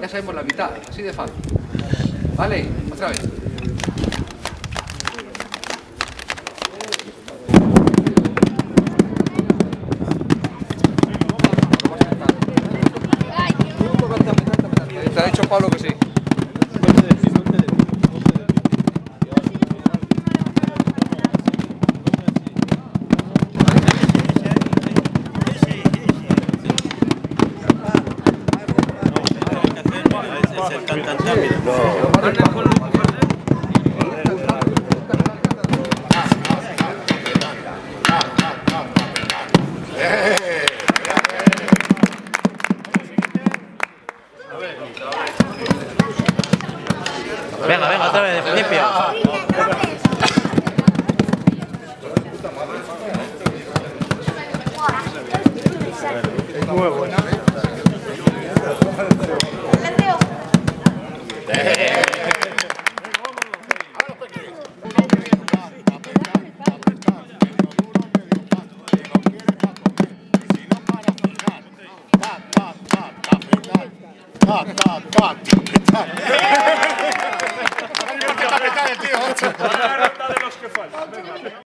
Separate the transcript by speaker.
Speaker 1: cogemos la mitad, así de fácil. Vale, otra vez. Te ha dicho Pablo que sí.
Speaker 2: Venga, venga, otra vez, de principio.
Speaker 3: tak, tak, tak, tak. Hay una fiesta que está de tío, ocho. La de los que faltan.